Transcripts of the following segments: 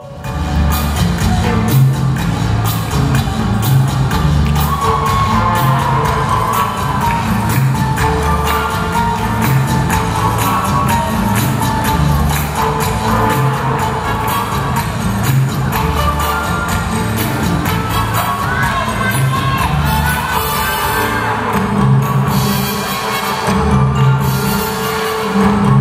Much. Three,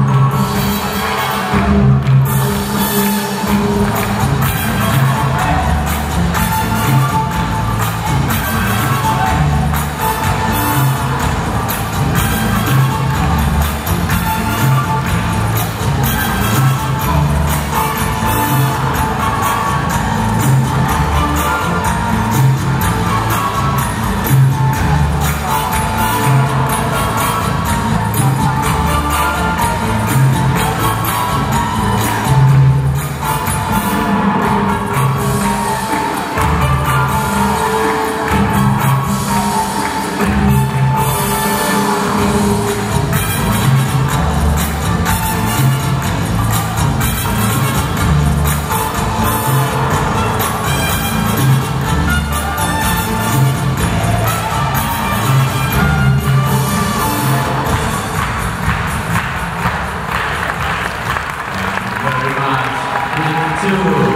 two,